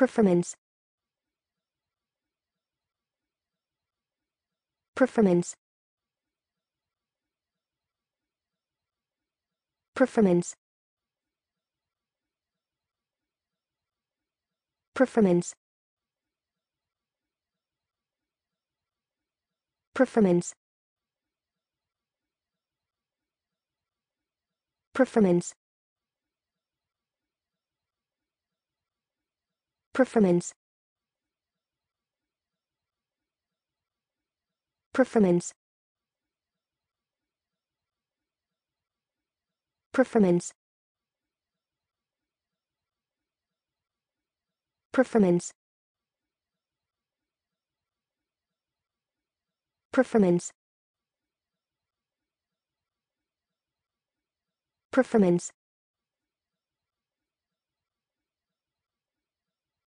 performance performance performance performance performance performance performance performance performance performance performance performance